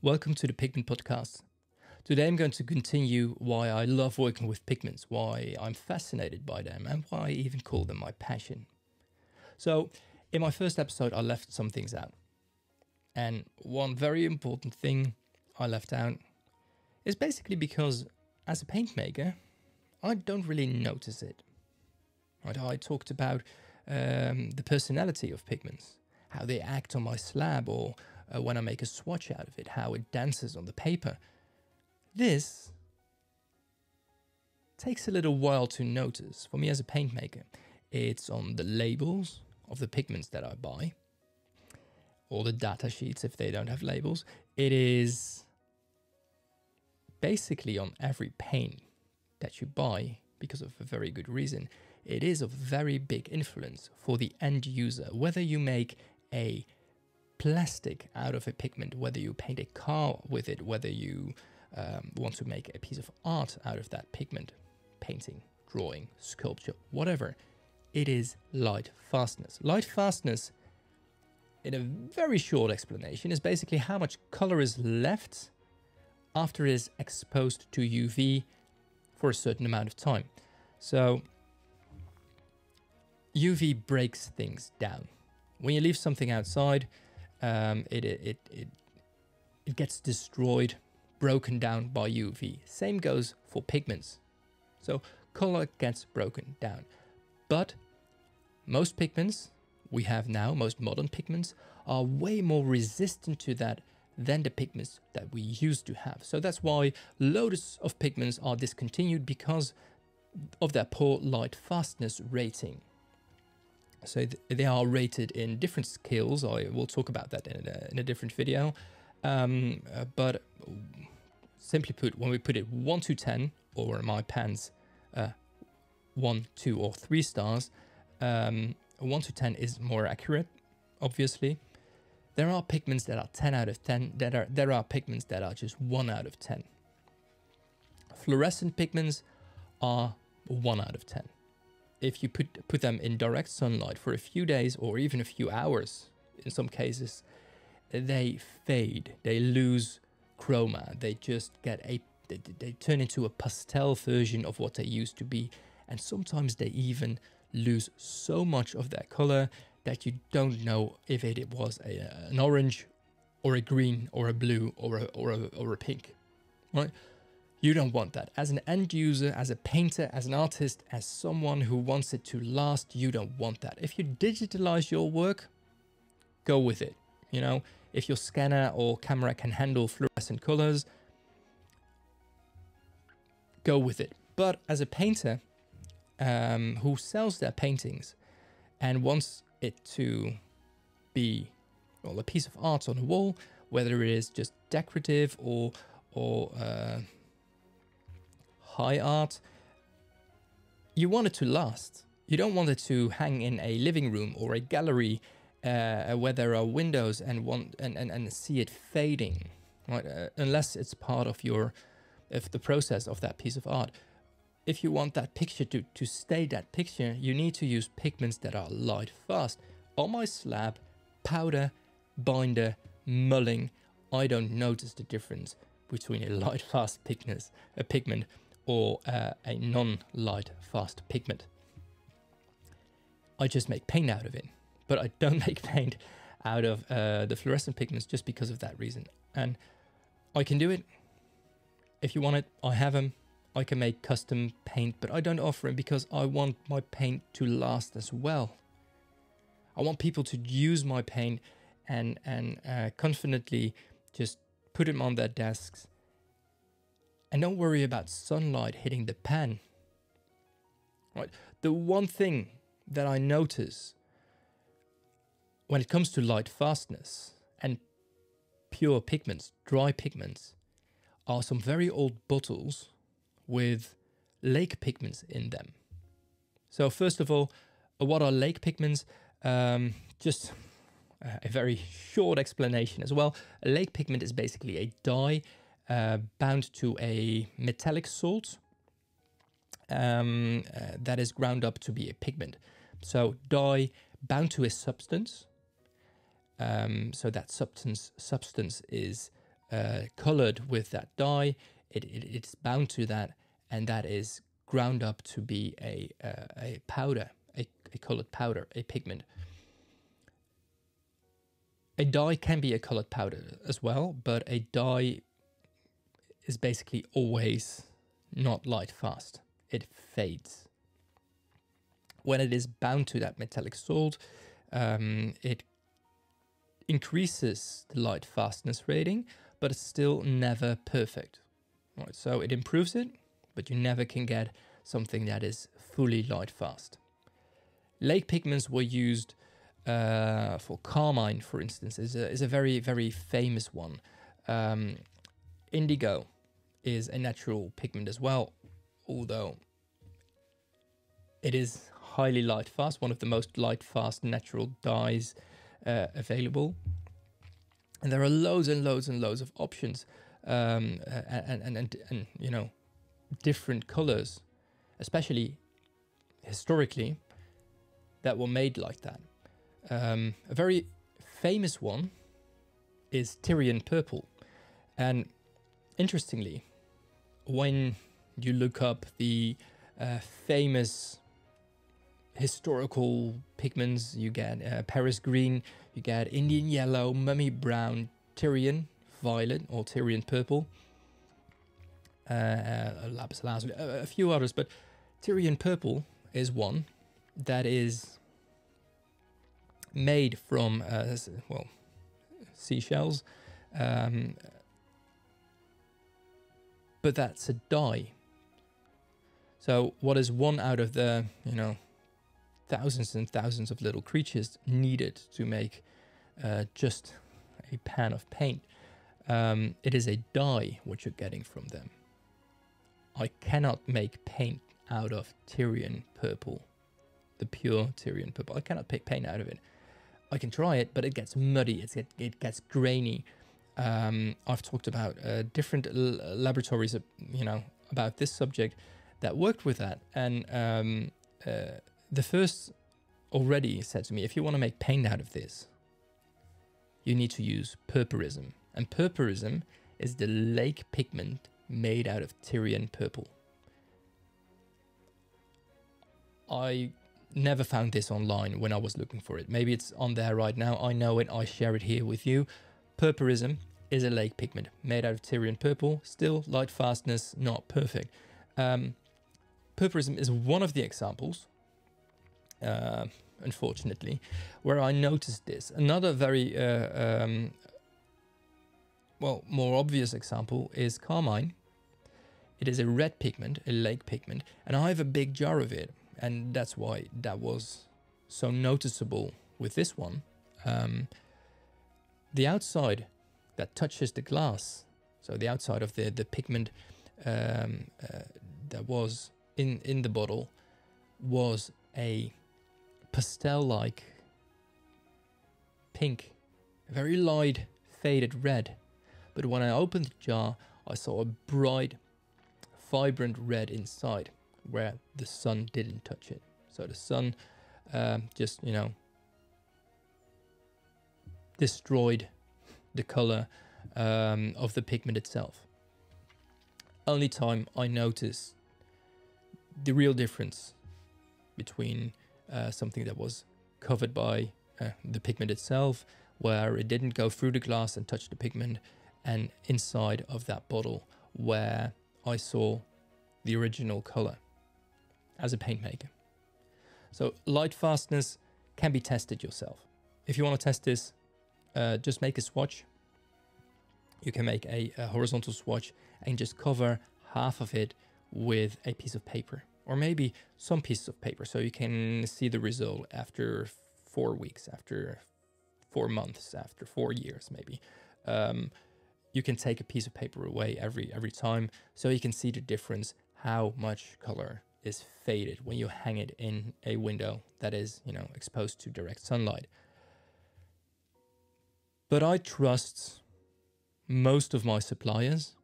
Welcome to the Pigment Podcast. Today I'm going to continue why I love working with pigments, why I'm fascinated by them, and why I even call them my passion. So, in my first episode, I left some things out. And one very important thing I left out is basically because as a paint maker, I don't really notice it. I talked about um, the personality of pigments, how they act on my slab, or uh, when I make a swatch out of it, how it dances on the paper. This takes a little while to notice for me as a paint maker. It's on the labels of the pigments that I buy, or the data sheets if they don't have labels. It is basically on every paint that you buy because of a very good reason. It is of very big influence for the end user, whether you make a plastic out of a pigment, whether you paint a car with it, whether you um, want to make a piece of art out of that pigment, painting, drawing, sculpture, whatever. It is light fastness. Light fastness, in a very short explanation, is basically how much color is left after it is exposed to UV for a certain amount of time. So UV breaks things down. When you leave something outside, um, it, it, it, it gets destroyed, broken down by UV. Same goes for pigments. So color gets broken down. But most pigments we have now, most modern pigments, are way more resistant to that than the pigments that we used to have. So that's why loads of pigments are discontinued because of their poor light fastness rating. So th they are rated in different scales. I will talk about that in a, in a different video. Um, uh, but simply put, when we put it 1 to 10, or in my pans, uh, 1, 2, or 3 stars, um, 1 to 10 is more accurate, obviously. There are pigments that are 10 out of 10. There are, there are pigments that are just 1 out of 10. Fluorescent pigments are 1 out of 10. If you put, put them in direct sunlight for a few days or even a few hours, in some cases, they fade, they lose chroma, they just get a, they, they turn into a pastel version of what they used to be. And sometimes they even lose so much of their color that you don't know if it was a, an orange or a green or a blue or a, or a, or a pink, right? You don't want that. As an end user, as a painter, as an artist, as someone who wants it to last, you don't want that. If you digitalize your work, go with it. You know, if your scanner or camera can handle fluorescent colors, go with it. But as a painter um, who sells their paintings and wants it to be well a piece of art on a wall, whether it is just decorative or or uh, high art, you want it to last. You don't want it to hang in a living room or a gallery uh, where there are windows and want and, and, and see it fading, right? Uh, unless it's part of your of the process of that piece of art. If you want that picture to, to stay that picture, you need to use pigments that are light fast. On my slab, powder, binder, mulling, I don't notice the difference between a light fast pigment, a pigment or uh, a non-light fast pigment. I just make paint out of it, but I don't make paint out of uh, the fluorescent pigments just because of that reason. And I can do it. If you want it, I have them. I can make custom paint, but I don't offer it because I want my paint to last as well. I want people to use my paint and and uh, confidently just put them on their desks and don't worry about sunlight hitting the pen. Right. The one thing that I notice when it comes to light fastness and pure pigments, dry pigments, are some very old bottles with lake pigments in them. So first of all, what are lake pigments? Um, just a very short explanation as well. A lake pigment is basically a dye uh, bound to a metallic salt um, uh, that is ground up to be a pigment. So dye bound to a substance. Um, so that substance substance is uh, colored with that dye, it, it, it's bound to that, and that is ground up to be a, uh, a powder, a, a colored powder, a pigment. A dye can be a colored powder as well, but a dye is basically always not light fast. It fades. When it is bound to that metallic salt, um, it increases the light fastness rating, but it's still never perfect. Right, so it improves it, but you never can get something that is fully light fast. Lake pigments were used uh, for carmine, for instance, is a, is a very, very famous one. Um, indigo is a natural pigment as well, although it is highly light fast, one of the most light fast natural dyes uh, available. And there are loads and loads and loads of options um, and, and, and, and, you know, different colors, especially historically, that were made like that. Um, a very famous one is Tyrian purple. And interestingly, when you look up the uh, famous historical pigments, you get uh, Paris green, you get Indian yellow, mummy brown, Tyrian violet or Tyrian purple, uh, uh, lapis lazuli, a, a few others, but Tyrian purple is one that is made from uh, well seashells um, but that's a dye. So what is one out of the, you know, thousands and thousands of little creatures needed to make uh, just a pan of paint? Um, it is a dye what you're getting from them. I cannot make paint out of Tyrian purple, the pure Tyrian purple. I cannot pick paint out of it. I can try it, but it gets muddy. It, it gets grainy. Um, I've talked about uh, different laboratories, uh, you know, about this subject that worked with that, and um, uh, the first already said to me, if you want to make paint out of this, you need to use purpurissum, and purpurissum is the lake pigment made out of Tyrian purple. I never found this online when I was looking for it. Maybe it's on there right now. I know it. I share it here with you. Purpurissum is a lake pigment made out of Tyrian purple, still light fastness, not perfect. Um, purpurissum is one of the examples, uh, unfortunately, where I noticed this. Another very, uh, um, well, more obvious example is carmine. It is a red pigment, a lake pigment, and I have a big jar of it, and that's why that was so noticeable with this one. Um, the outside that touches the glass. So the outside of the the pigment um, uh, that was in in the bottle was a pastel-like pink, very light faded red. But when I opened the jar, I saw a bright, vibrant red inside, where the sun didn't touch it. So the sun um, just you know destroyed the color um, of the pigment itself. Only time I notice the real difference between uh, something that was covered by uh, the pigment itself, where it didn't go through the glass and touch the pigment, and inside of that bottle, where I saw the original color as a paint maker. So light fastness can be tested yourself. If you want to test this, uh, just make a swatch. You can make a, a horizontal swatch and just cover half of it with a piece of paper or maybe some pieces of paper so you can see the result after four weeks, after four months, after four years, maybe. Um, you can take a piece of paper away every every time so you can see the difference how much color is faded when you hang it in a window that is you know exposed to direct sunlight but I trust most of my suppliers,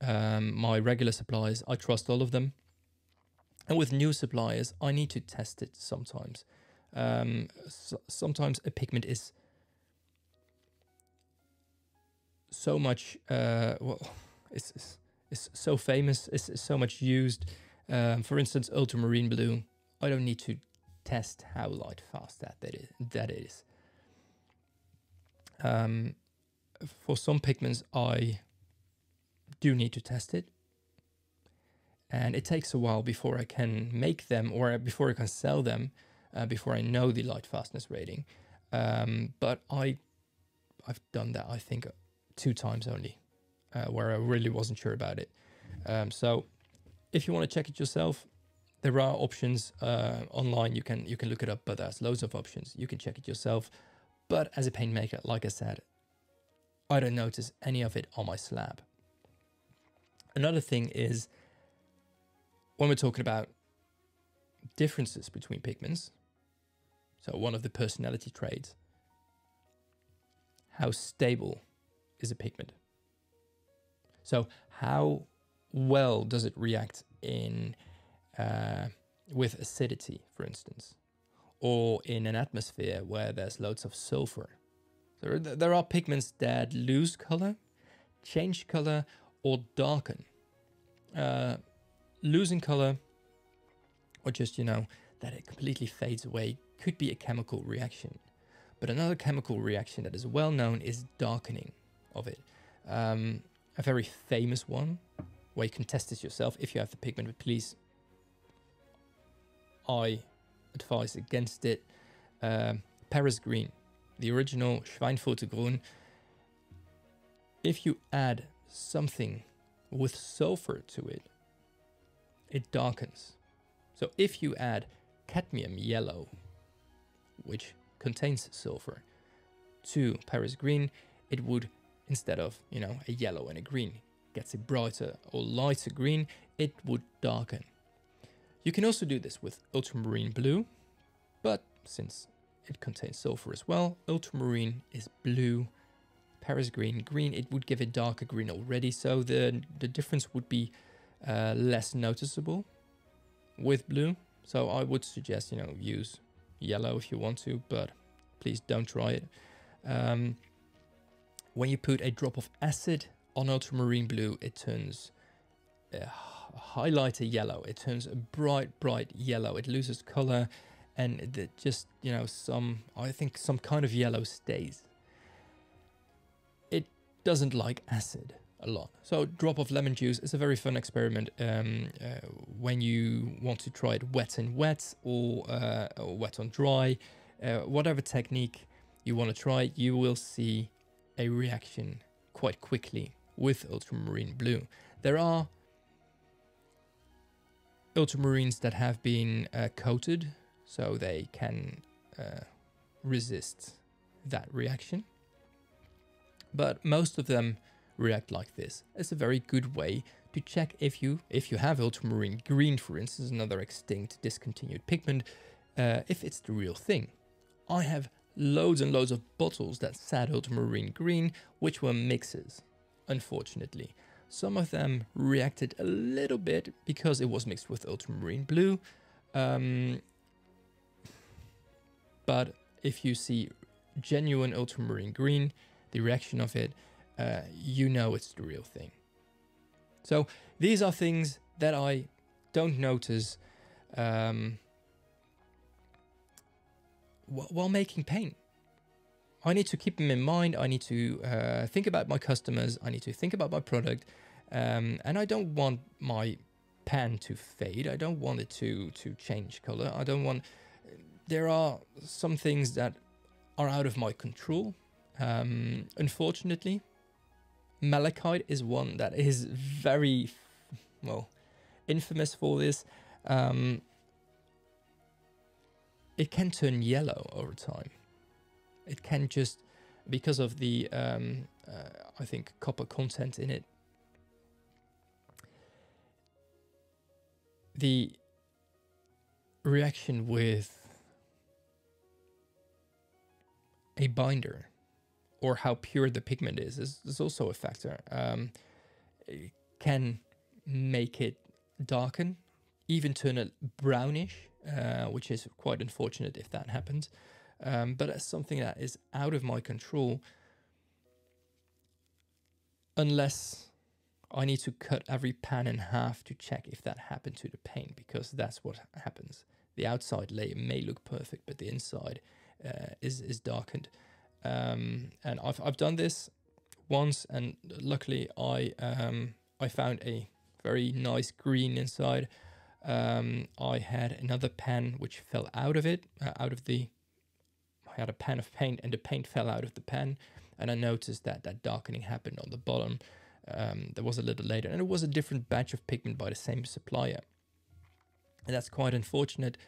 um, my regular suppliers, I trust all of them. And with new suppliers, I need to test it sometimes. Um, so sometimes a pigment is so much. Uh, well, it's, it's, it's so famous. It's, it's so much used. Um, for instance, ultramarine blue. I don't need to test how light fast that that is. That is. Um, for some pigments, I do need to test it, and it takes a while before I can make them or before I can sell them. Uh, before I know the light fastness rating, um, but I, I've done that I think two times only, uh, where I really wasn't sure about it. Um, so, if you want to check it yourself, there are options uh, online. You can you can look it up, but there's loads of options. You can check it yourself. But as a paint maker, like I said, I don't notice any of it on my slab. Another thing is when we're talking about differences between pigments, so one of the personality traits, how stable is a pigment? So how well does it react in uh, with acidity, for instance, or in an atmosphere where there's loads of sulfur? There, are pigments that lose color, change color, or darken. Uh, losing color, or just, you know, that it completely fades away, could be a chemical reaction. But another chemical reaction that is well known is darkening of it. Um, a very famous one, where you can test this yourself if you have the pigment, but please, I advise against it. Um, Paris green the original Schweinfurter Grün, if you add something with sulfur to it, it darkens. So if you add cadmium yellow, which contains sulfur, to Paris green, it would, instead of, you know, a yellow and a green, gets a brighter or lighter green, it would darken. You can also do this with ultramarine blue, but since it contains sulfur as well. Ultramarine is blue. Paris green, green, it would give a darker green already, so the, the difference would be uh, less noticeable with blue. So I would suggest, you know, use yellow if you want to, but please don't try it. Um, when you put a drop of acid on ultramarine blue, it turns a highlighter yellow. It turns a bright, bright yellow. It loses color and just you know some I think some kind of yellow stays. It doesn't like acid a lot, so drop of lemon juice is a very fun experiment um, uh, when you want to try it wet and wet or, uh, or wet on dry, uh, whatever technique you want to try, you will see a reaction quite quickly with ultramarine blue. There are ultramarines that have been uh, coated so they can uh, resist that reaction. But most of them react like this. It's a very good way to check if you if you have ultramarine green, for instance, another extinct discontinued pigment, uh, if it's the real thing. I have loads and loads of bottles that said ultramarine green, which were mixes, unfortunately. Some of them reacted a little bit because it was mixed with ultramarine blue. Um, but if you see genuine ultramarine green, the reaction of it, uh, you know it's the real thing. So these are things that I don't notice um, while making paint. I need to keep them in mind. I need to uh, think about my customers. I need to think about my product. Um, and I don't want my pan to fade. I don't want it to to change color. I don't want there are some things that are out of my control. Um, unfortunately, malachite is one that is very, well, infamous for this. Um, it can turn yellow over time. It can just, because of the, um, uh, I think, copper content in it. The reaction with a binder or how pure the pigment is is, is also a factor. Um, can make it darken, even turn it brownish, uh, which is quite unfortunate if that happens. Um, but as something that is out of my control, unless I need to cut every pan in half to check if that happened to the paint because that's what happens. The outside layer may look perfect, but the inside uh, is is darkened. Um, and I've I've done this once, and luckily I um, I found a very nice green inside. Um, I had another pen which fell out of it, uh, out of the. I had a pan of paint, and the paint fell out of the pen, and I noticed that that darkening happened on the bottom. Um, there was a little later, and it was a different batch of pigment by the same supplier. And that's quite unfortunate,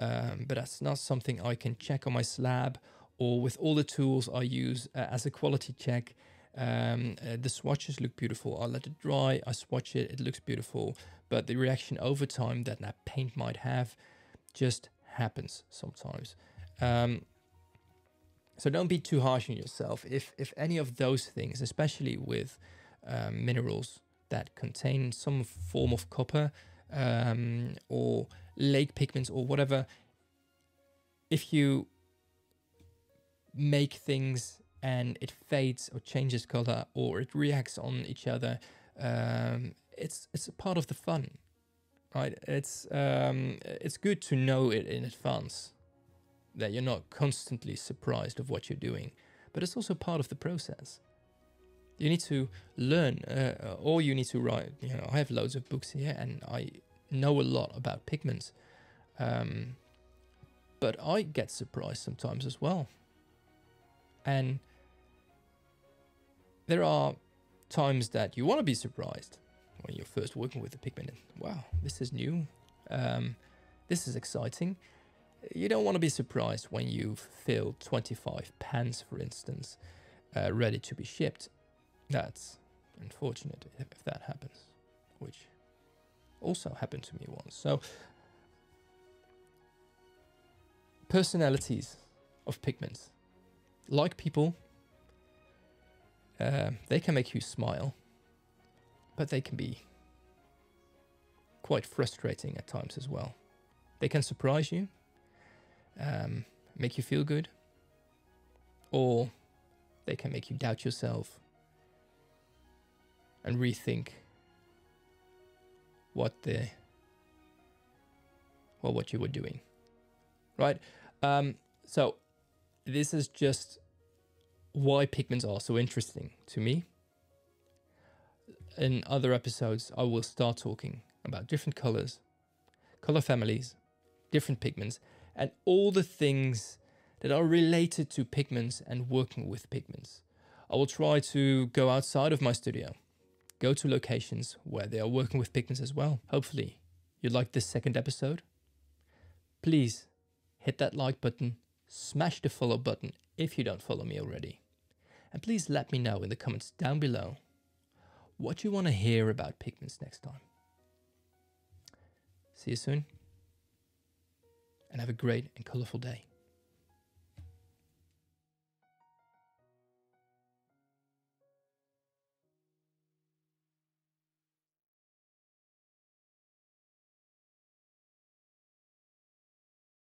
um, but that's not something I can check on my slab or with all the tools I use uh, as a quality check. Um, uh, the swatches look beautiful. I let it dry, I swatch it, it looks beautiful. But the reaction over time that that paint might have just happens sometimes. Um, so don't be too harsh on yourself. If if any of those things, especially with um, minerals that contain some form of copper um, or lake pigments or whatever, if you make things and it fades or changes color or it reacts on each other, um, it's it's a part of the fun, right? It's um, it's good to know it in advance that you're not constantly surprised of what you're doing, but it's also part of the process. You need to learn, uh, or you need to write. You know, I have loads of books here, and I know a lot about pigments. Um, but I get surprised sometimes as well. And there are times that you want to be surprised when you're first working with the pigment. Wow, this is new. Um, this is exciting. You don't want to be surprised when you've filled 25 pans, for instance, uh, ready to be shipped. That's unfortunate if that happens, which also happened to me once. So, personalities of pigments. Like people, uh, they can make you smile, but they can be quite frustrating at times as well. They can surprise you, um, make you feel good, or they can make you doubt yourself and rethink what the well what you were doing right? Um, so this is just why pigments are so interesting to me. In other episodes i will start talking about different colors color families different pigments and all the things that are related to pigments and working with pigments. I will try to go outside of my studio go to locations where they are working with pigments as well. Hopefully, you liked this second episode. Please hit that like button, smash the follow button if you don't follow me already. And please let me know in the comments down below what you want to hear about pigments next time. See you soon, and have a great and colorful day.